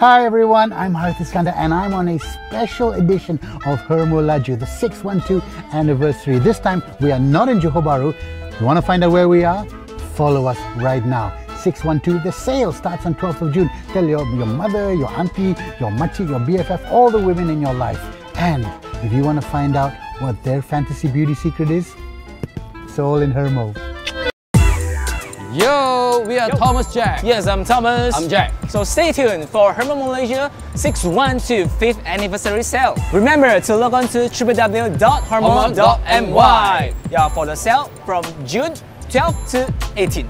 Hi everyone, I'm Harith Iskander and I'm on a special edition of Hermo Laju, the 612 anniversary. This time we are not in Johor Bahru. You want to find out where we are? Follow us right now. 612, the sale starts on 12th of June. Tell your, your mother, your auntie, your machi, your BFF, all the women in your life. And if you want to find out what their fantasy beauty secret is, it's all in Hermo. Yo, we are Yo. Thomas Jack. Yes, I'm Thomas. I'm Jack. So stay tuned for Hermo Malaysia 612 5th anniversary sale. Remember to log on to www.hermo.my yeah, for the sale from June 12 to 18.